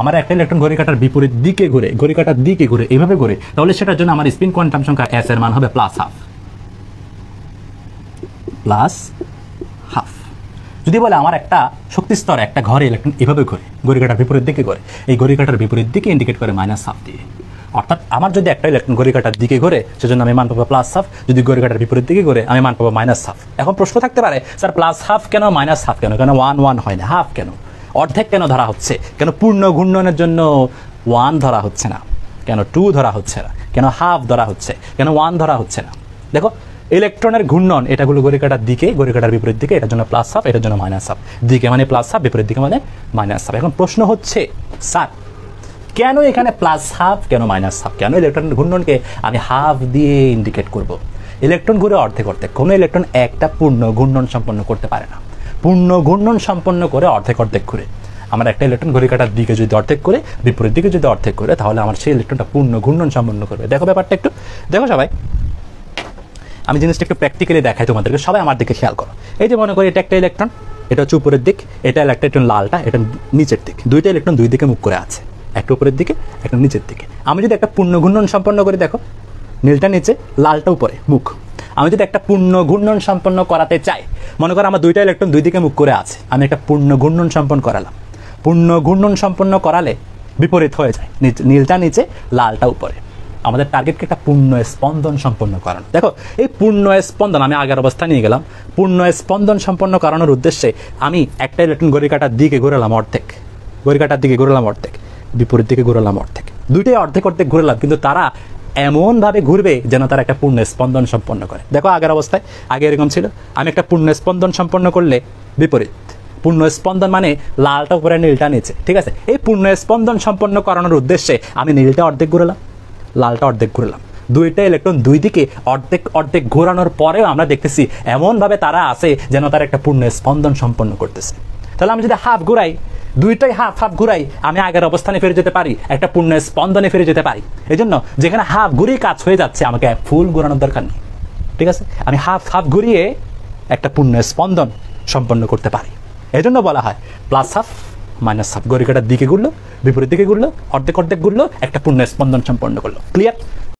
আমার একটা ইলেকট্রন ঘড়ি কাটার বিপরীত দিকে ঘুরে, ঘড়ি কাটার দিকে ঘুরে, এইভাবে ঘুরে, তাহলে সেটার জন্য আমার স্পিন কোয়ান্টাম সংখ্যা এস এর মান হবে প্লাস হাফ প্লাস হাফ যদি বলে আমার একটা শক্তি স্তর, একটা ঘরে ইলেকট্রন এভাবে ঘুরে, ঘড়ি কাটার বিপরীত দিকে ঘুরে, এই ঘড়ি কাটার বিপরীত দিকে ইন্ডিকেট করে মাইনাস হাফ দিয়ে। অর্থাৎ আমার যদি একটা ইলেকট্রন ঘড়ি কাটার দিকে ঘুরে, সেজন্য আমি মান পাবো প্লাস হাফ যদি ঘড়ি কাটার বিপরীত দিকে ঘুরে, আমি মান পাবো মাইনাস হাফ এখন প্রশ্ন থাকতে পারে স্যার প্লাস হাফ কেন মাইনাস হাফ কেন? কেন ওয়ান ওয়ান হয় না হাফ কেন? অর্ধেক কেন ধরা হচ্ছে? কেন পূর্ণ ঘূর্ণনের জন্য ওয়ান ধরা হচ্ছে না? কেন টু ধরা হচ্ছে না? কেন হাফ ধরা হচ্ছে? কেন ওয়ান ধরা হচ্ছে না? দেখো ইলেকট্রনের ঘূর্ণন এটাগুলো ঘড়ি কাটার দিকে কাটার বিপরীত দিকে, এটার জন্য প্লাস হাফ এটার জন্য মাইনাস হাফ দিকে মানে প্লাস হাফ বিপরীত দিকে মানে মাইনাস হাফ এখন প্রশ্ন হচ্ছে, স্যার, কেন এখানে প্লাস হাফ কেন মাইনাস হাফ কেন ইলেকট্রনের ঘূর্ণনকে আমি হাফ দিয়ে ইন্ডিকেট করব? ইলেকট্রন ঘুরে অর্ধেক অর্ধেক। কোনো ইলেকট্রন একটা পূর্ণ ঘূর্ণন সম্পন্ন করতে পারে না। পূর্ণ ঘূর্ণন সম্পন্ন করে অর্ধেক অর্ধেক ঘুরে। আমার একটা ইলেকট্রন ঘড়ি কাটার দিকে যদি অর্ধেক করে, বিপরীত দিকে যদি অর্ধেক করে, তাহলে আমার সেই ইলেকট্রনটা পূর্ণ ঘূর্ণন সম্পন্ন করবে। দেখো ব্যাপারটা একটু। দেখো সবাই, আমি জিনিসটা একটু প্র্যাকটিক্যালি দেখাই তোমাদেরকে। সবাই আমার দিকে খেয়াল করো। এই যে মনে করি এটা একটা ইলেকট্রন এটা হচ্ছে উপরের দিক, এটা একটা ইলেকট্রন লালটা, এটা নিচের দিক। দুইটা ইলেকট্রন দুই দিকে মুখ করে আছে। একটা উপরের দিকে, একটা নিচের দিকে। আমি যদি একটা পূর্ণ ঘূর্ণন সম্পন্ন করে, দেখো, নীলটা নিচে, লালটা উপরে, মুখ। আমি যদি একটা পূর্ণ ঘূর্ণন সম্পন্ন করাতে চাই, মনে করো আমার দুইটা ইলেকট্রন দুই দিকে মুখ করে আছে, আমি একটা পূর্ণ ঘূর্ণন সম্পন্ন করালাম। পূর্ণ ঘূর্ণন সম্পন্ন করালে বিপরীত হয়ে যায়। নীলটা নিচে, লালটা উপরে। আমাদের টার্গেটকে একটা পূর্ণ স্পন্দন সম্পন্ন করানো। দেখো, এই পূর্ণ স্পন্দন, আমি আগের অবস্থায় নিয়ে গেলাম। পূর্ণ স্পন্দন সম্পন্ন করানোর উদ্দেশ্যে আমি একটা ইলেকট্রন ঘড়ি কাটার দিকে ঘুরালাম অর্ধেক। ঘড়ি কাটার দিকে ঘুরালাম অর্ধেক। বিপরীত দিকে ঘুরালাম অর্ধেক। দুইটাই অর্ধেক অর্ধেক ঘুরালাম, কিন্তু তারা এমনভাবে ঘুরবে যেন তারা একটা পূর্ণ স্পন্দন সম্পন্ন করে। দেখো আগের অবস্থায়, আগে এরকম ছিল। আমি একটা পূর্ণ স্পন্দন সম্পন্ন করলে বিপরীত। পূর্ণ স্পন্দন মানে লালটা উপরে নীলটা নিচে, ঠিক আছে? এই পূর্ণ স্পন্দন সম্পন্ন করানোর উদ্দেশ্যে আমি নীলটা অর্ধেক ঘুরালাম, লালটা অর্ধেক ঘুরলাম। দুইটা ইলেকট্রন দুই দিকে অর্ধেক অর্ধেক ঘোরানোর পরেও আমরা দেখতেছি এমনভাবে তারা আছে যেন তার একটা পূর্ণ স্পন্দন সম্পন্ন করতেছে। তাহলে আমি যদি হাফ ঘুরাই, দুইটাই হাফ হাফ ঘুরাই, আমি আগের অবস্থানে ফিরে যেতে পারি, একটা পূর্ণ স্পন্দনে ফিরে যেতে পারি। এই জন্য যেখানে হাফ ঘুরিয়ে কাজ হয়ে যাচ্ছে, আমাকে ফুল ঘোরানোর দরকার নেই। ঠিক আছে? আমি হাফ হাফ ঘুরিয়ে একটা পূর্ণ স্পন্দন সম্পন্ন করতে পারি। এই জন্য বলা হয় প্লাস হাফ মাইনাস হাফ গড়িকাটার দিকে ঘুরলো, বিপরীত দিকে ঘুরলো, অর্ধেক অর্ধেক ঘুরলো, একটা পূর্ণ স্পন্দন সম্পন্ন করল। ক্লিয়ার